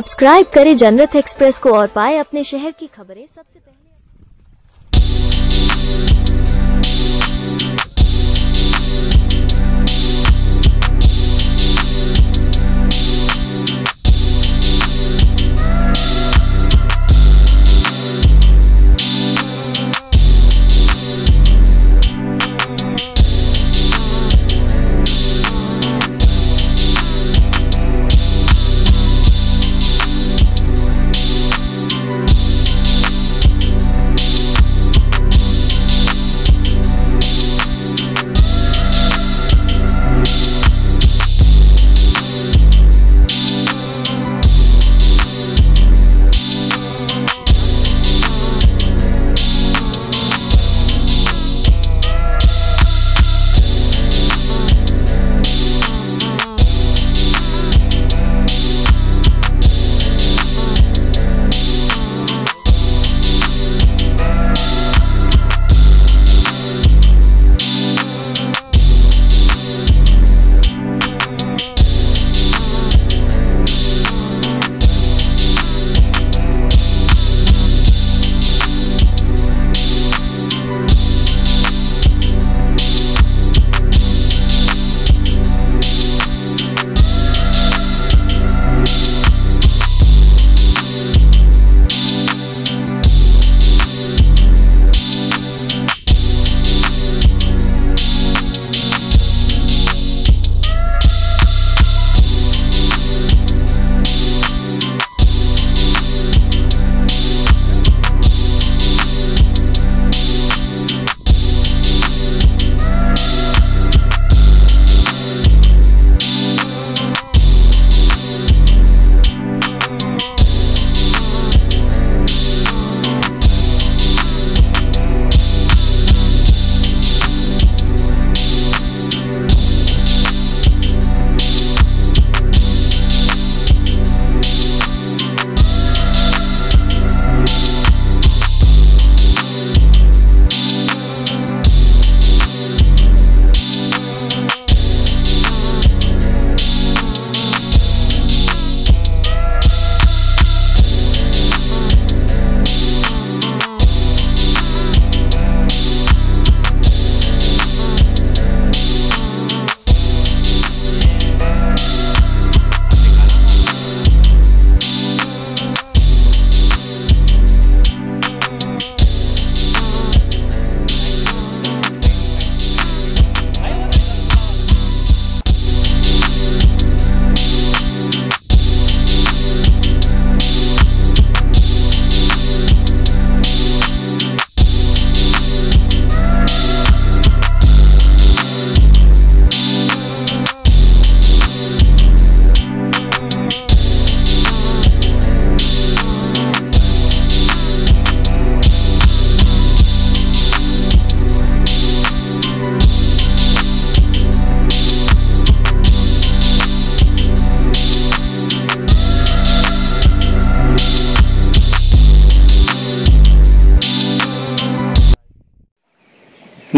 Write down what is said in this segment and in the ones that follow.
Subscribe करें Janrath express को और पाए अपने शहर की खबरें। सबसे पहले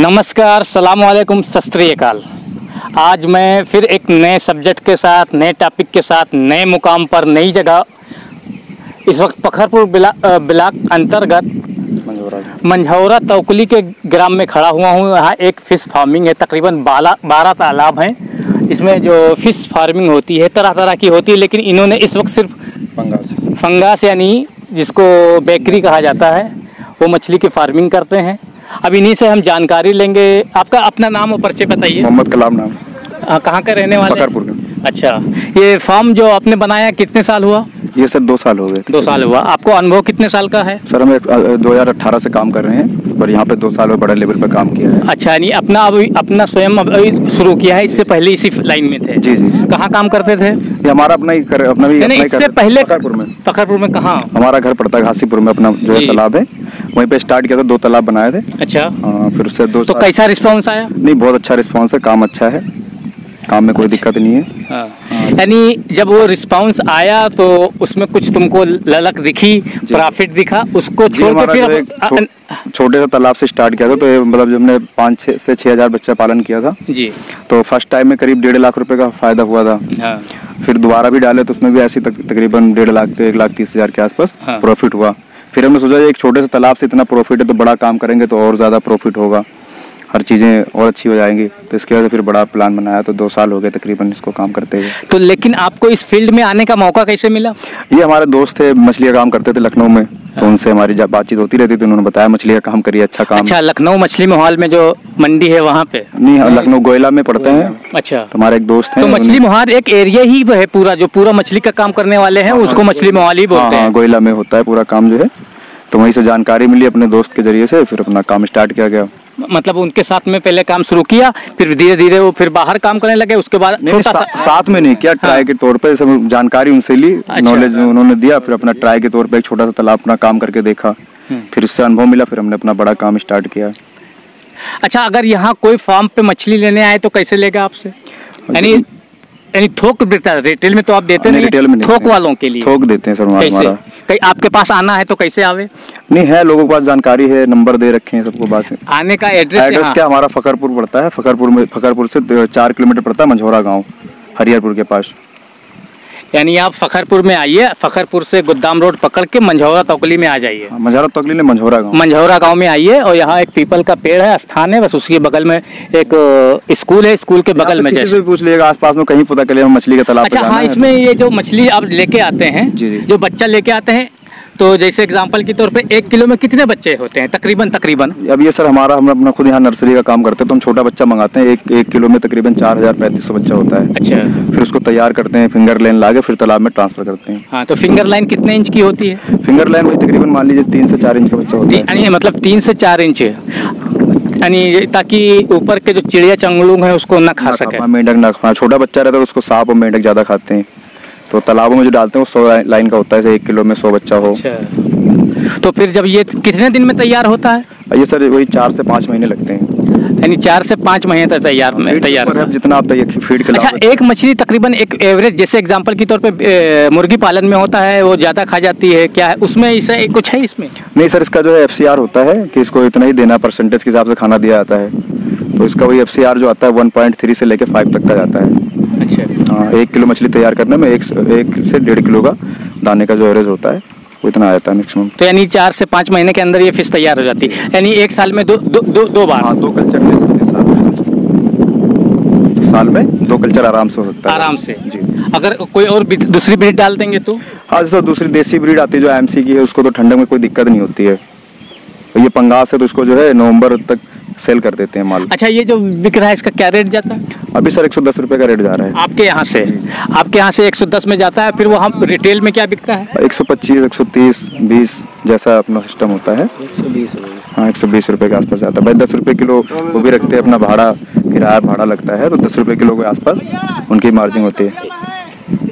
नमस्कार सलाम वालेकुम सत श्री अकाल। आज मैं फिर एक नए सब्जेक्ट के साथ नए टॉपिक के साथ नए मुकाम पर नई जगह इस वक्त पखरपुर बिला- ब्लॉक अंतर्गत मंझौरा। तौकली के ग्राम में खड़ा हुआ हूँ। यहाँ एक फ़िश फ़ार्मिंग है तकरीबन बारह बारह तालाब हैं। इसमें जो फ़िश फ़ार्मिंग होती है तरह तरह की होती है लेकिन इन्होंने इस वक्त सिर्फ़ फंगास। यानी जिसको बेकरी कहा जाता है वो मछली की फ़ार्मिंग करते हैं। अब इन्हीं से हम जानकारी लेंगे। आपका अपना नाम और पर्चे बताइए। मोहम्मद कलाम नाम। कहाँ का रहने वाले अच्छा। ये फॉर्म जो आपने बनाया कितने साल हुआ? ये सर दो साल हो गए। दो साल हुआ। आपको अनुभव कितने साल का है? सर हम दो हज़ार अट्ठारह से काम कर रहे हैं और यहाँ पे दो साल में बड़े लेवल पे काम किया है। अच्छा यानी अपना अभी अपना स्वयं अभी शुरू किया है इससे पहले इसी लाइन में थे? जी, जी। कहाँ काम करते थे? ये हमारा अपना ही कर अपना भी नहीं अपना इससे पहले फकरपुर में। फखरपुर में कहाँ? हमारा घर पड़ता है घासीपुर में अपना जो है तालाब है। वहीं पे स्टार्ट किया था दो तालाब बनाए थे। अच्छा। हाँ, फिर उससे दो तो कैसा रिस्पांस आया? नहीं बहुत अच्छा रिस्पॉन्स है काम अच्छा है। काम में कोई दिक्कत नहीं है। हाँ। यानी जब वो रिस्पांस आया तो उसमें कुछ तुमको ललक दिखी प्रॉफिट दिखा उसको छोड़ के फिर छोटे से तालाब से स्टार्ट किया था तो मतलब जब हमने पाँच छः से छः हज़ार बच्चा पालन किया था। जी। तो फ़र्स्ट टाइम में करीब डेढ़ लाख रुपए का फ़ायदा हुआ था। हाँ। फिर दोबारा भी डाले तो उसमें भी ऐसे तक, तकरीबन डेढ़ लाख एक लाख तीस हज़ार के आसपास हाँ। प्रॉफिट हुआ। फिर हमने सोचा एक छोटे से तालाब से इतना प्रॉफिट है तो बड़ा काम करेंगे तो और ज़्यादा प्रॉफिट होगा। हर चीज़ें और अच्छी हो जाएँगी। तो इसके वजह से फिर बड़ा प्लान बनाया तो दो साल हो गए तकरीबन इसको काम करते हुए। तो लेकिन आपको इस फ़ील्ड में आने का मौका कैसे मिला? ये हमारे दोस्त थे मछली का काम करते थे लखनऊ में। तो उनसे हमारी जब बातचीत होती रहती थी उन्होंने बताया मछली का काम करिए अच्छा काम। अच्छा लखनऊ मछली मोहाल में जो मंडी है वहाँ पे? नहीं लखनऊ गोयला में पढ़ते हैं। अच्छा। तो हमारे एक दोस्त हैं तो मछली मोहाल एक एरिया ही है पूरा जो पूरा मछली का काम करने वाले हैं उसको मछली मोहाल ही हाँ बोलते हाँ। हैं गोयला में होता है पूरा काम जो है। तो वहीं से जानकारी मिली अपने दोस्त के ज़रिए से फिर अपना काम स्टार्ट किया गया। मतलब उनके साथ में पहले काम शुरू किया फिर धीरे धीरे वो फिर बाहर काम करने लगे उसके बाद छोटा सा, साथ में नहीं किया ट्राई के तौर पर सब जानकारी उनसे ली अच्छा। नॉलेज उन्होंने दिया फिर अपना ट्राई के तौर पर एक छोटा सा तालाब अपना काम करके देखा हम्म। फिर उससे अनुभव मिला फिर हमने अपना बड़ा काम स्टार्ट किया अच्छा अगर यहाँ कोई फार्म पे मछली लेने आए तो कैसे लेगा आपसे यानी यानी थोक बिकता है रिटेल में तो आप देते नहीं रिटेल में नहीं थोक वालों के लिए। थोक देते हैं सर हमारा कैसे? कहीं आपके पास आना है तो कैसे आवे? नहीं है लोगों के पास जानकारी है नंबर दे रखे हैं सबको बात। आने का एड्रेस एड्रेस क्या हमारा फकरपुर पड़ता है? फकरपुर में फकरपुर से चार किलोमीटर पड़ता है मंझौरा गाँव हरियरपुर के पास। यानी आप फखरपुर में आइए फखरपुर से गोदाम रोड पकड़ के मंझौरा तोकली में आ जाइए। मंझौरा तकली ने मंझौरा गाँव। मंझौरा गाँव में आइए और यहाँ एक पीपल का पेड़ है स्थान है बस उसके बगल में एक स्कूल है स्कूल के बगल में किसी से जैसे भी पूछ लीजिएगा आसपास में कहीं पता चले मछली का तालाब अच्छा हाँ इसमें ये जो मछली आप लेके आते हैं। जो बच्चा लेके आते हैं तो जैसे एग्जांपल के तौर पे एक किलो में कितने बच्चे होते हैं? तकरीबन तकरीबन। अब ये सर हमारा हम अपना खुद यहाँ नर्सरी का काम करते हैं तो हम छोटा बच्चा मंगाते हैं एक एक किलो में तकरीबन चार हज़ार पैंतीस सौ बच्चा होता है। अच्छा। फिर उसको तैयार करते हैं फिंगर लाइन लाके फिर तालाब में ट्रांसफ़र करते हैं। हाँ तो फिंगर लाइन कितने इंच की होती है? फिंगर लाइन वही तकरीबन मान लीजिए तीन से चार इंच का बच्चा होता है। मतलब तीन से चार इंच यानी ताकि ऊपर के जो चिड़िया चंगलुंग है उसको ना खा सके। मेंढक ना खा छोटा बच्चा रहता है तो उसको सांप और मेंढक ज़्यादा खाते हैं। तो तालाबों में जो डालते हैं वो सौ लाइन का होता है जैसे एक किलो में सौ बच्चा हो। अच्छा। तो फिर जब ये कितने दिन में तैयार होता है? ये सर वही चार से पाँच महीने लगते हैं। यानी चार से पाँच महीने तक तैयार में तैयार जितना आप तैयार फ़ीड अच्छा एक मछली तकरीबन एक एवरेज जैसे एग्जांपल के तौर पे मुर्गी पालन में होता है वो ज़्यादा खा जाती है क्या है? उसमें इसे कुछ है इसमें? नहीं सर इसका जो है एफसीआर होता है कि इसको इतना ही देना परसेंटेज के हिसाब से खाना दिया जाता है तो इसका वही एफ़ जो आता है वन से लेके फाइव तक का जाता है। अच्छा। हाँ एक किलो मछली तैयार करने में एक एक से डेढ़ किलो का दाने का जो एवरेज होता है वो इतना आ जाता है मैक्सिमम तो यानी चार से पाँच महीने के अंदर ये फ़िश तैयार हो जाती है। यानी एक साल में दो दो दो, दो बार। हाँ दो कल्चर ले सकते हैं साल में। साल में दो कल्चर आराम से हो सकता है। आराम से। जी। अगर कोई और दूसरी ब्रीड डाल देंगे तो? हाँ जैसे दूसरी देसी ब्रीड आती है जो एमसी की है उसको तो ठंडक में कोई दिक्कत नहीं होती है। ये पंगास है तो इसको जो है नवंबर तक सेल कर देते हैं माल। अच्छा ये जो बिक रहा है इसका क्या रेट जाता है? अभी सर एक सौ दस रुपये का रेट जा रहा है। आपके यहाँ से? आपके यहाँ से 110 में जाता है फिर वो हम रिटेल में क्या बिकता है? एक सौ पच्चीस एक सौ तीस बीस जैसा अपना सिस्टम होता है। हाँ एक सौ बीस रुपये के आसपास जाता है। भाई दस रुपये किलो वो भी रखते हैं अपना भाड़ा किराया भाड़ा लगता है तो दस रुपये किलो के आसपास उनकी मार्जिन होती है।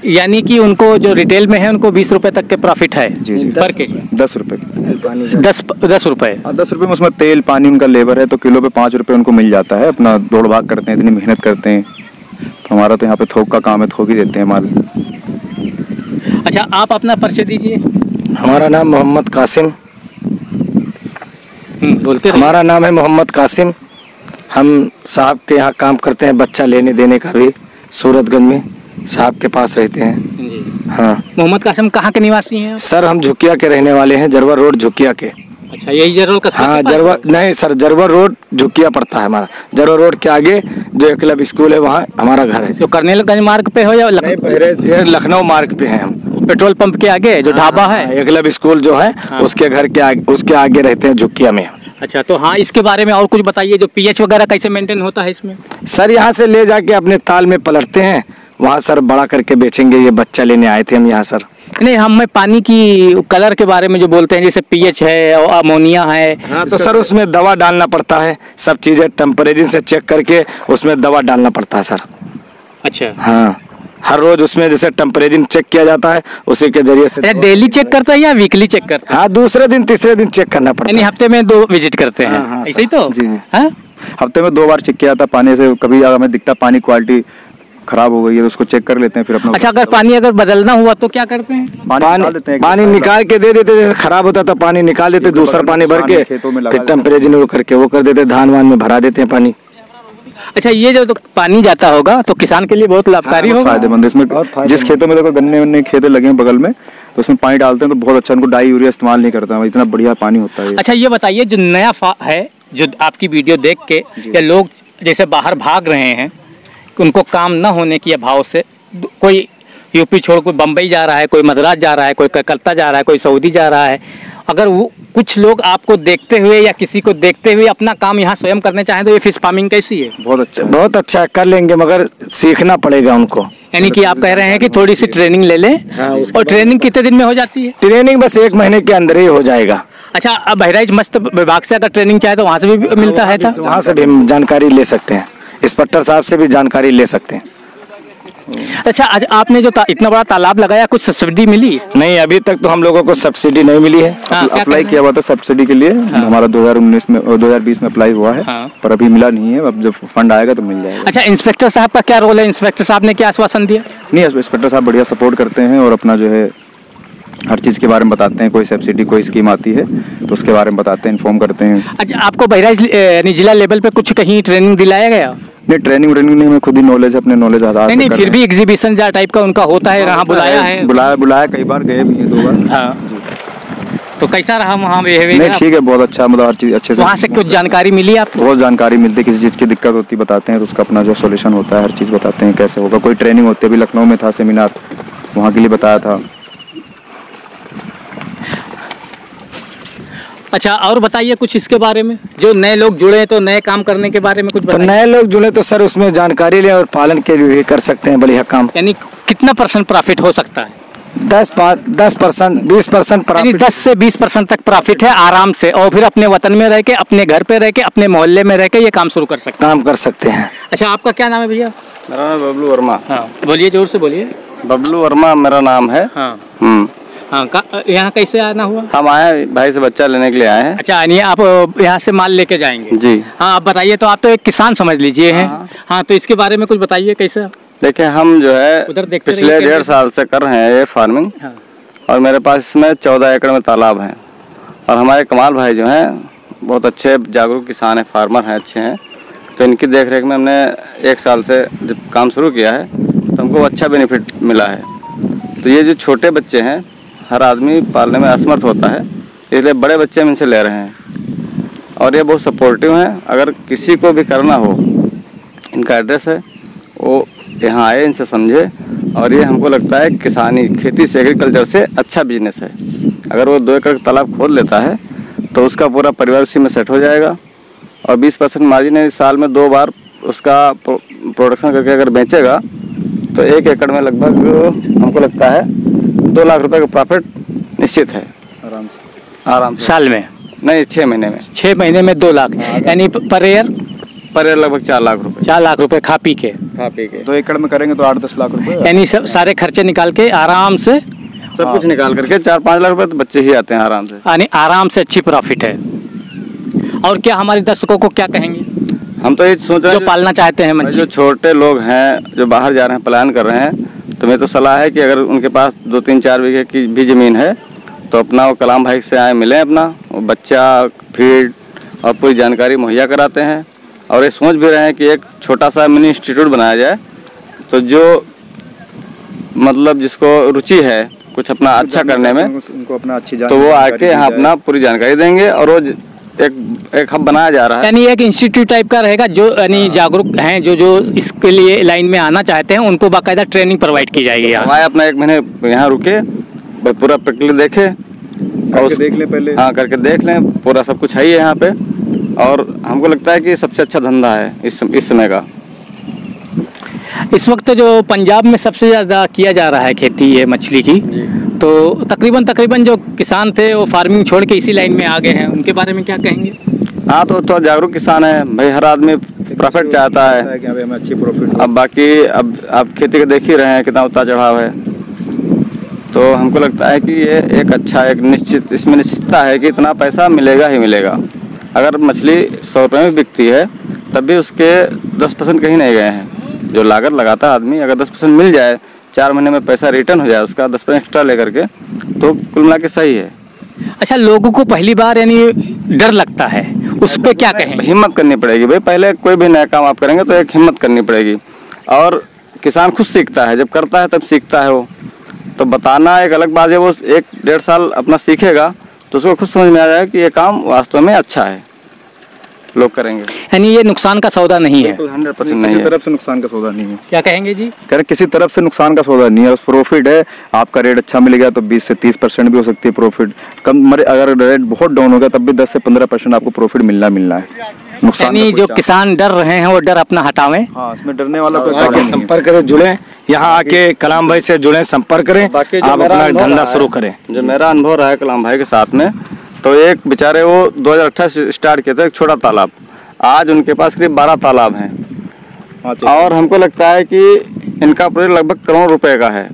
यानी कि उनको जो रिटेल में है उनको बीस रुपए तक के प्रॉफिट है जी जी। पर के? दस रुपये दस दस रुपए। हाँ दस रुपये में उसमें तेल पानी उनका लेबर है तो किलो पे पाँच रुपये उनको मिल जाता है। अपना दौड़ भाग करते हैं इतनी मेहनत करते हैं। तो हमारा तो यहाँ पे थोक का काम है थोक ही देते हैं माल। अच्छा आप अपना परिचय दीजिए। हमारा नाम मोहम्मद कासिम। हम्म, बोलते हमारा नाम है मोहम्मद कासिम। हम साहब के यहाँ काम करते हैं बच्चा लेने देने का भी सूरतगंज में। साहब के पास रहते हैं। जी। हाँ। मोहम्मद कासिम कहाँ के निवासी हैं? सर हम झुकिया के रहने वाले हैं जरवर रोड झुकिया के। अच्छा यही ज़रूर कस्बे हाँ जरवर नहीं सर जरवर रोड झुकिया पड़ता है हमारा। जरवर रोड के आगे जो एकलव स्कूल है वहाँ हमारा घर है। जो करनेलगंज मार्ग पे हो या लखनऊ मार्ग पे है हम। पेट्रोल पंप के आगे जो ढाबा हाँ, है एकलव स्कूल जो है हाँ। उसके घर के आगे उसके आगे रहते हैं झुकिया में। अच्छा तो हाँ इसके बारे में और कुछ बताइए जो पीएच वगैरह कैसे मेंटेन होता है इसमें? सर यहाँ से ले जाके अपने ताल में पलटते हैं। वहाँ सर बड़ा करके बेचेंगे ये बच्चा लेने आए थे हम यहाँ सर। नहीं हम पानी की कलर के बारे में जो बोलते हैं जैसे पीएच है और अमोनिया है। हाँ तो सर उसमें दवा डालना पड़ता है सब चीज़ें टेम्परेचर से चेक करके उसमें दवा डालना पड़ता है सर। अच्छा। हाँ हर रोज उसमें जैसे टेम्परेचर चेक किया जाता है उसी के ज़रिए से डेली चेक करता है या वीकली चेक करते हाँ? दूसरे दिन तीसरे दिन चेक करना पड़ता है। हफ़्ते में दो विज़िट करते हैं। हाँ, हाँ, ऐसे ही तो? जी, जी। हाँ? हफ़्ते में दो बार चेक किया जाता है पानी से कभी अगर हमें दिखता पानी क्वालिटी खराब हो गई है तो उसको चेक कर लेते हैं फिर अपना अच्छा अगर पानी अगर बदलना हुआ तो क्या करते हैं? पानी देते हैं पानी निकाल के दे देते जैसे खराब होता था पानी निकाल देते दूसरा पानी भर के खेतों में फिर टेम्परेचर वो करके वो कर देते धान वान में भरा देते हैं पानी। अच्छा ये जो तो पानी जाता होगा तो किसान के लिए बहुत लाभकारी होगा। फ़ायदेमंद इसमें जिस खेतों में देखो गन्ने वन्ने खेते लगे हैं बगल में तो उसमें पानी डालते हैं तो बहुत अच्छा उनको डाई यूरिया इस्तेमाल नहीं करता इतना बढ़िया पानी होता है अच्छा ये बताइए जो नया है जो आपकी वीडियो देख के या लोग जैसे बाहर भाग रहे हैं उनको काम न होने के अभाव से कोई यूपी छोड़ कोई बम्बई जा रहा है कोई मद्रास जा रहा है कोई कलकत्ता जा रहा है कोई सऊदी जा रहा है अगर वो कुछ लोग आपको देखते हुए या किसी को देखते हुए अपना काम यहाँ स्वयं करने चाहें तो ये फ़िश फ़ार्मिंग कैसी है? बहुत अच्छा बहुत अच्छा कर लेंगे मगर सीखना पड़ेगा उनको। यानी कि आप कह रहे हैं कि थोड़ी सी ट्रेनिंग ले लें हाँ, और ट्रेनिंग कितने दिन में हो जाती है? ट्रेनिंग बस एक महीने के अंदर ही हो जाएगा। अच्छा अब बहराइच मस्त विभाग से अगर ट्रेनिंग चाहे तो वहाँ से भी मिलता है वहाँ से भी जानकारी ले सकते हैं। इंस्पेक्टर साहब से भी जानकारी ले सकते हैं। अच्छा आज आपने जो इतना बड़ा तालाब लगाया कुछ सब्सिडी मिली? नहीं अभी तक तो हम लोगों को सब्सिडी नहीं मिली है। हाँ, अप्लाई किया हुआ था सब्सिडी के लिए। हमारा 2019 में और 2020 में अप्लाई हुआ है हाँ। पर अभी मिला नहीं है। अब जब फंड आएगा तो मिल जाएगा। अच्छा इंस्पेक्टर साहब का क्या रोल है? इंस्पेक्टर साहब ने क्या आश्वासन दिया? नहीं इंस्पेक्टर साहब बढ़िया सपोर्ट करते हैं और अपना जो है हर चीज़ के बारे में बताते हैं कोई सब्सिडी कोई स्कीम आती है तो उसके बारे में बताते हैं इन्फॉर्म करते हैं। अच्छा आपको बहराइच यानी जिला लेवल पे कुछ कहीं ट्रेनिंग दिलाया गया? नहीं ट्रेनिंग व्रेनिंग नहीं हमें खुद ही नॉलेज अपने नॉलेज आधार नहीं नहीं फिर भी एग्जीबिशन जा टाइप का उनका होता है यहाँ बुलाया है। बुलाया बुलाया कई बार गए भी हैं दो बार। हाँ। तो कैसा रहा वहाँ नहीं बिहेवियर ठीक है बहुत अच्छा मतलब हर चीज़ अच्छे से वहाँ से कुछ जानकारी मिली आपको? बहुत जानकारी मिलती है किसी चीज़ की दिक्कत होती बताते हैं तो उसका अपना जो सोल्यूशन होता है हर चीज़ बताते हैं कैसे होगा। कोई ट्रेनिंग होती है अभी लखनऊ में था सेमिनार वहाँ के लिए बताया था। अच्छा और बताइए कुछ इसके बारे में? जो नए लोग जुड़े हैं तो नए काम करने के बारे में कुछ तो नए लोग जुड़े तो सर उसमें जानकारी लें और पालन के लिए भी कर सकते हैं बढ़िया काम। यानी कितना परसेंट प्रॉफिट हो सकता है? दस पाँच दस परसेंट बीस परसेंट यानी 10 से 20 परसेंट तक प्रॉफिट है आराम से और फिर अपने वतन में रह के अपने घर पे रह के अपने मोहल्ले में रह के ये काम शुरू कर सकते काम कर सकते हैं। हैं अच्छा आपका क्या नाम है भैया? मेरा नाम बबलू वर्मा। हाँ बोलिए ज़ोर से बोलिए। बबलू वर्मा मेरा नाम है। हाँ। हम्म। हाँ का- यहाँ कैसे आना हुआ? हम आए हैं भाई से बच्चा लेने के लिए आए हैं। अच्छा यानी आप यहाँ से माल लेके जाएँगे? जी। हाँ आप बताइए तो आप तो एक किसान समझ लीजिए हैं। हाँ। तो इसके बारे में कुछ बताइए कैसा? देखिए हम जो है उधर पिछले डेढ़ साल से कर रहे हैं ये फ़ार्मिंग। हाँ। और मेरे पास इसमें चौदह एकड़ में तालाब है। और हमारे कमाल भाई जो हैं बहुत अच्छे जागरूक किसान हैं फार्मर हैं अच्छे हैं। तो इनकी देख रेख में हमने एक साल से जब काम शुरू किया है तो हमको अच्छा बेनिफिट मिला है। तो ये जो छोटे बच्चे हैं हर आदमी पालने में असमर्थ होता है, इसलिए बड़े बच्चे हम इनसे ले रहे हैं। और ये बहुत सपोर्टिव हैं। अगर किसी को भी करना हो, इनका एड्रेस है, वो यहाँ आए, इनसे समझे। और ये हमको लगता है किसानी, खेती से एग्रीकल्चर से अच्छा बिज़नेस है। अगर वो दो एकड़ तालाब खोद लेता है तो उसका पूरा परिवार उसी में सेट हो जाएगा। और 20 परसेंट मार्जिन है साल में दो बार उसका प्रोडक्शन करके अगर बेचेगा तो एक एकड़ में लगभग हमको लगता है दो लाख रुपए का प्रॉफिट निश्चित है। आराम से। आराम से। साल में? नहीं छः महीने में। छः महीने में दो लाख। यानी पर ईयर पर ईयर लगभग चार लाख रुपए। चार लाख रुपए खा पी के। खा पी के। दो एकड़ में करेंगे तो आठ दस लाख रुपए। यानी सब सारे खर्चे निकाल के आराम से सब कुछ निकाल करके चार पाँच लाख रुपए तो बच्चे ही आते हैं आराम से। यानी आराम से अच्छी प्रॉफिट है। और क्या हमारे दर्शकों को क्या कहेंगे? हम तो ये सोच रहे जो हैं पालना चाहते हैं जो छोटे लोग हैं जो बाहर जा रहे हैं प्लान कर रहे हैं तो मेरी तो सलाह है कि अगर उनके पास दो तीन चार बीघे की भी ज़मीन है तो अपना वो कलाम भाई से आए मिलें अपना। वो बच्चा फ़ीड और पूरी जानकारी मुहैया कराते हैं। और ये सोच भी रहे हैं कि एक छोटा सा मिनी इंस्टीट्यूट बनाया जाए। तो जो मतलब जिसको रुचि है कुछ अपना अच्छा करने में उनको अपना अच्छी तो वो आके यहाँ अपना पूरी जानकारी देंगे। और वो एक एक हब बनाया जा रहा है। यानी एक इंस्टीट्यूट टाइप का रहेगा जो यानी जागरूक हैं जो जो इसके लिए लाइन में आना चाहते हैं उनको बाकायदा ट्रेनिंग प्रोवाइड की जाएगी यहाँ हमारे अपना एक महीने यहाँ रुके पूरा प्रक्रिया देखे और उस- देख लें पहले। हाँ करके देख लें पूरा सब कुछ है ही यहाँ पे। और हमको लगता है कि सबसे अच्छा धंधा है इस इस समय का। इस वक्त जो पंजाब में सबसे ज़्यादा किया जा रहा है खेती ये मछली की तो तकरीबन तकरीबन जो किसान थे वो फ़ार्मिंग छोड़ के इसी लाइन में आ गए हैं। उनके बारे में क्या कहेंगे? हाँ तो तो जागरूक किसान है। भाई हर आदमी प्रॉफिट चाहता है। कि हमें अच्छी प्रॉफिट अब बाकी अब आप खेती का देख ही रहे हैं कितना उतार चढ़ाव है। तो हमको लगता है कि ये एक अच्छा एक निश्चित इसमें निश्चितता है कि इतना पैसा मिलेगा ही मिलेगा। अगर मछली सौ रुपये में बिकती है तब भी उसके दस परसेंट कहीं नहीं गए हैं। जो लागत लगाता है आदमी अगर दस परसेंट मिल जाए चार महीने में पैसा रिटर्न हो जाए उसका दस परसेंट एक्स्ट्रा लेकर के तो कुल मिला के सही है। अच्छा लोगों को पहली बार यानी डर लगता है। उस पर क्या कहें? हिम्मत करनी पड़ेगी भाई। पहले कोई भी नया काम आप करेंगे तो एक हिम्मत करनी पड़ेगी। और किसान खुद सीखता है। जब करता है तब सीखता है वो। तो बताना एक अलग बात है, वो एक डेढ़ साल अपना सीखेगा तो उसको खुद समझ में आ जाएगा कि ये काम वास्तव में अच्छा है। लोग करेंगे। यानी ये नुकसान का सौदा नहीं है। हंड्रेड परसेंट नहीं किसी तरफ़ से नुकसान का सौदा नहीं है। क्या कहेंगे जी? कह रहे किसी तरफ़ से नुकसान का सौदा नहीं है प्रॉफिट है आपका रेट अच्छा मिल गया तो 20 से 30 परसेंट भी हो सकती है प्रॉफिट कम मरे अगर रेट बहुत डाउन हो गया तब भी 10 से 15 परसेंट आपको प्रॉफिट मिलना मिलना है। नुकसान यानी जो किसान डर रहे हैं वो डर अपना हटावे। हाँ इसमें डरने वाला कोई आके। संपर्क करें जुड़े। यहाँ आके कलाम भाई से जुड़े संपर्क करें। आप अपना धंधा शुरू करें। जो मेरा अनुभव रहा है कलाम भाई के साथ में तो एक बेचारे वो 2018 से स्टार्ट किए थे एक छोटा तालाब। आज उनके पास करीब 12 तालाब हैं। हाँ, और हमको लगता है कि इनका प्रोजेक्ट लगभग करोड़ रुपए का है।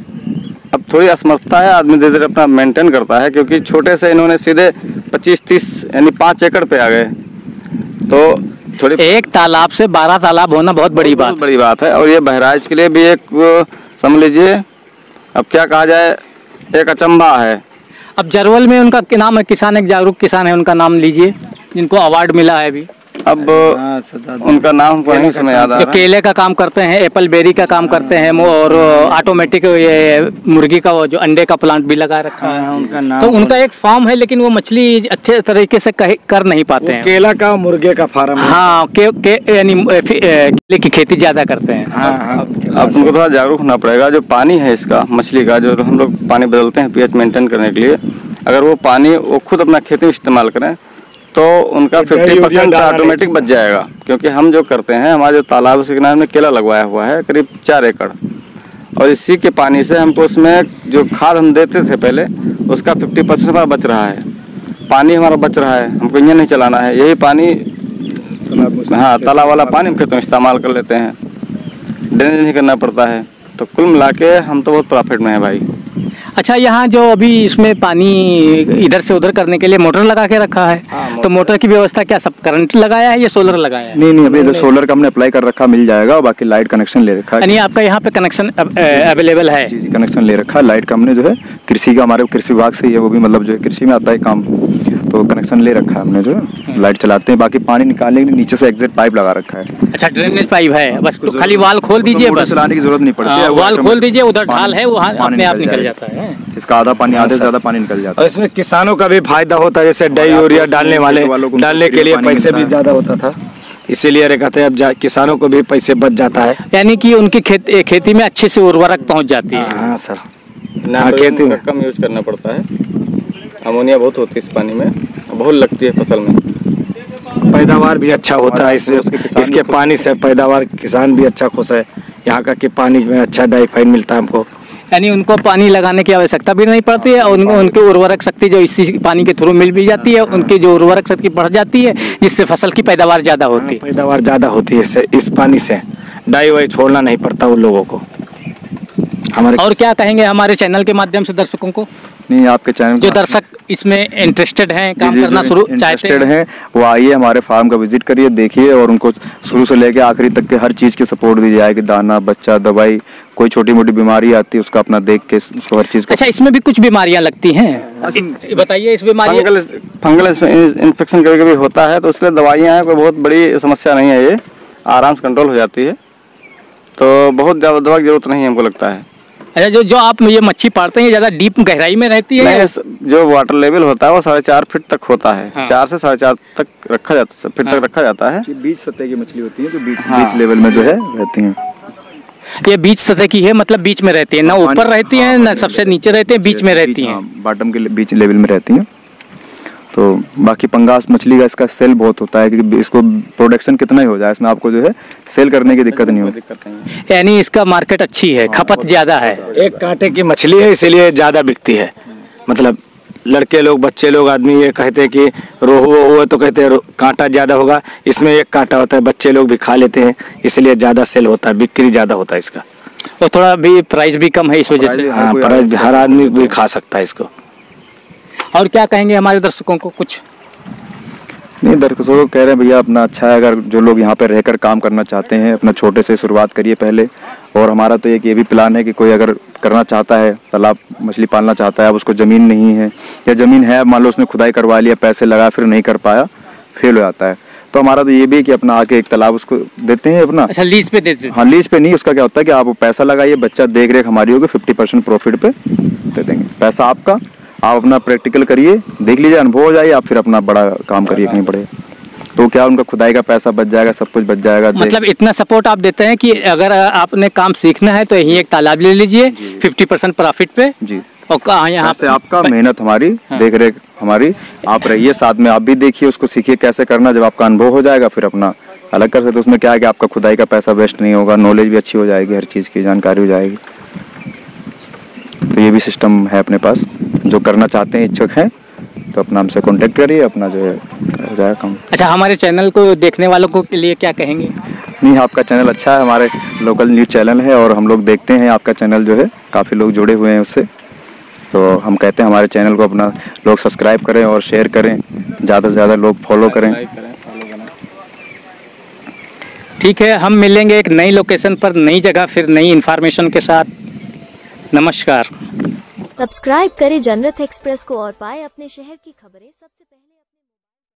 अब थोड़ी असमर्थता है आदमी धीरे धीरे अपना मेंटेन करता है क्योंकि छोटे से इन्होंने सीधे 25-30 यानी पाँच एकड़ पे आ गए। तो थोड़ी एक तालाब से बारह तालाब होना बहुत बड़ी बात। बहुत बड़ी बात है। और ये बहराइच के लिए भी एक समझ लीजिए अब क्या कहा जाए एक अचंबा है। अब जरवल में उनका नाम है, किसान एक जागरूक किसान है, उनका नाम लीजिए, जिनको अवार्ड मिला है अभी। अब उनका नाम हमको नहीं समय याद आ रहा केले का काम करते हैं एप्पल बेरी का काम करते हैं और ऑटोमेटिक ये मुर्गी का वो जो अंडे का प्लांट भी लगा रखा है उनका नाम तो उनका एक फार्म है लेकिन वो मछली अच्छे तरीके से कर नहीं पाते हैं। केला का मुर्गे का फार्म हाँ। के, के यानी केले की खेती ज़्यादा करते हैं। हाँ हाँ। अब तुमको थोड़ा जागरूक होना पड़ेगा जो पानी है इसका मछली का जो हम लोग पानी बदलते हैं पीएच मेंटेन करने के लिए अगर वो पानी वो खुद अपना खेती में इस्तेमाल करें तो उनका फिफ्टी परसेंट ऑटोमेटिक बच जाएगा क्योंकि हम जो करते हैं हमारे जो तालाब उसके किनारे में केला लगवाया हुआ है करीब चार एकड़। और इसी के पानी से हमको उसमें जो खाद हम देते थे पहले उसका फिफ्टी परसेंट हमारा बच रहा है। पानी हमारा बच रहा है हमको इंजन नहीं चलाना है यही पानी हाँ तालाब वाला पानी हम खेतों में इस्तेमाल कर लेते हैं। ड्रेनेज नहीं करना पड़ता है तो कुल मिला के हम तो बहुत प्रॉफिट में है भाई। अच्छा यहाँ जो अभी इसमें पानी इधर से उधर करने के लिए मोटर लगा के रखा है हाँ, तो मोटर। की व्यवस्था क्या सब करंट लगाया है या सोलर लगाया है? नहीं नहीं अभी इधर सोलर का हमने अप्लाई कर रखा मिल जाएगा और बाकी लाइट कनेक्शन ले रखा है। आपका यहाँ पे कनेक्शन अवेलेबल है? जी जी कनेक्शन ले रखा है लाइट का हमने जो है कृषि का हमारे कृषि विभाग से ही है वो भी मतलब जो है कृषि में आता है काम। तो कनेक्शन ले रखा है हमने जो लाइट चलाते हैं बाकी पानी निकालने के लिए नीचे से एग्जिट पाइप लगा रखा है। अच्छा ड्रेनेज पाइप है बस तो खाली वाल खोल दीजिए बस। चलाने की ज़रूरत नहीं पड़ती हाँ, है वाल खोल दीजिए उधर ढाल है वो हाँ, अपने आप निकल जाता है। इसका आधा पानी आधे से ज़्यादा पानी निकल जाता है। इसमें किसानों का भी फ़ायदा होता है जैसे डाई यूरिया डालने वाले डालने के लिए पैसे भी ज़्यादा होता था। इसीलिए अरे कहते हैं अब जा- किसानों को भी पैसे बच जाता है। यानी कि उनकी खेत खेती में अच्छे से उर्वरक पहुँच जाती है। हाँ सर। ना हाँ, खेती में। कम यूज़ करना पड़ता है। अमोनिया बहुत होती है इस पानी में बहुत लगती है फ़सल में। पैदावार भी अच्छा होता है इस उसके किसान इसके पानी से पैदावार किसान भी अच्छा खुश है। यहाँ का कि पानी में अच्छा डाइफाइन मिलता है हमको। यानी उनको पानी लगाने की आवश्यकता भी नहीं पड़ती है और उनको उनकी उर्वरक शक्ति जो इसी पानी के थ्रू मिल भी जाती है उनकी जो उर्वरक शक्ति बढ़ जाती है जिससे फ़सल की पैदावार ज़्यादा होती है। पैदावार ज़्यादा होती है इससे इस पानी से। डाई वाई छोड़ना नहीं पड़ता उन लोगों को। हमारे और क्या कहेंगे हमारे चैनल के माध्यम से दर्शकों को? नहीं आपके चैनल जो दर्शक इसमें इंटरेस्टेड हैं काम जी, करना शुरू चाहते interested हैं। हैं वो आइए हमारे फार्म का विज़िट करिए देखिए और उनको शुरू से लेके आखिरी तक के हर चीज़ की सपोर्ट दी जाएगी दाना बच्चा दवाई कोई छोटी मोटी बीमारी आती है उसका अपना देख के उसको हर चीज़ अच्छा इसमें भी कुछ बीमारियाँ लगती हैं? बताइए इस बीमारी फंगल फंगल इन्फेक्शन कभी कभी होता है तो उसके लिए दवाइयाँ हैं कोई बहुत बड़ी समस्या नहीं है ये। आराम से कंट्रोल हो जाती है। तो बहुत ज़्यादा दवा की ज़रूरत नहीं है हमको लगता है। अच्छा जो जो आप ये मच्छी पालते हैं ज़्यादा डीप गहराई में रहती है या- जो वाटर लेवल होता है वो साढ़े चार फीट तक होता है। हाँ। चार से साढ़े चार तक रखा जाता फीट हाँ। तक रखा जाता है। बीच सतह की मछली होती है जो बीच हाँ। बीच लेवल में जो है रहती है। ये बीच सतह की है मतलब बीच में रहती है ना ऊपर रहती है ना सबसे नीचे रहती है बीच में रहती है। बॉटम के बीच लेवल में रहती हैं। तो बाकी पंगास मछली का इसका सेल बहुत होता है क्योंकि इसको प्रोडक्शन कितना ही हो जाए इसमें आपको जो है सेल करने की दिक्कत नहीं होती। यानी इसका मार्केट अच्छी है खपत ज़्यादा है। एक कांटे की मछली है इसीलिए ज़्यादा बिकती है। मतलब लड़के लोग बच्चे लोग आदमी ये कहते हैं कि रोहू वोहू है तो कहते हैं कांटा ज़्यादा होगा इसमें एक कांटा होता है बच्चे लोग भी खा लेते हैं इसलिए ज़्यादा सेल होता है बिक्री ज़्यादा होता है इसका। और थोड़ा भी प्राइस भी कम है इस वजह से। हाँ कोई पर आदमी हर आदमी भी खा सकता है इसको। और क्या कहेंगे हमारे दर्शकों को कुछ? नहीं दर्शकों को कह रहे हैं भैया अपना अच्छा है अगर जो लोग यहाँ पे रहकर काम करना चाहते हैं अपना छोटे से शुरुआत करिए पहले। और हमारा तो एक ये भी प्लान है कि कोई अगर करना चाहता है तालाब मछली पालना चाहता है अब उसको ज़मीन नहीं है या ज़मीन है मान लो उसने खुदाई करवा लिया पैसे लगा फिर नहीं कर पाया फेल हो जाता है। तो हमारा तो ये भी है कि अपना आके एक तालाब उसको देते हैं अपना। अच्छा लीज पे देते थे हाँ लीज पे नहीं उसका क्या होता है कि आप पैसा लगाइए बच्चा देख रेख हमारी होगी फिफ्टी परसेंट प्रॉफिट पे दे देंगे। पैसा आपका आप अपना प्रैक्टिकल करिए देख लीजिए अनुभव हो जाए आप फिर अपना बड़ा काम करिए कहीं बड़े। तो क्या उनका खुदाई का पैसा बच जाएगा सब कुछ बच जाएगा मतलब इतना सपोर्ट आप देते हैं कि अगर आपने काम सीखना है तो यहीं एक तालाब ले लीजिए फिफ्टी परसेंट प्रॉफिट पे। जी। और कहाँ यहाँ पैसे आपका मेहनत हमारी हाँ। देख रेख हमारी आप रहिए साथ में आप भी देखिए उसको सीखिए कैसे करना जब आपका अनुभव हो जाएगा फिर अपना अलग कर सकते हो। उसमें क्या है कि आपका खुदाई का पैसा वेस्ट नहीं होगा नॉलेज भी अच्छी हो जाएगी हर चीज़ की जानकारी हो जाएगी। तो ये भी सिस्टम है अपने पास। जो करना चाहते हैं इच्छुक हैं तो अपना हमसे कांटेक्ट करिए अपना जो है हो जाएगा काम। अच्छा हमारे चैनल को देखने वालों को के लिए क्या कहेंगे? नहीं आपका चैनल अच्छा है हमारे लोकल न्यूज़ चैनल है और हम लोग देखते हैं आपका चैनल जो है काफ़ी लोग जुड़े हुए हैं उससे। तो हम कहते हैं हमारे चैनल को अपना लोग सब्सक्राइब करें और शेयर करें ज़्यादा से ज़्यादा लोग फॉलो करें। ठीक है हम मिलेंगे एक नई लोकेशन पर नई जगह फिर नई इन्फॉर्मेशन के साथ। नमस्कार। सब्सक्राइब करें जनरथ एक्सप्रेस को और पाए अपने शहर की खबरें। पहले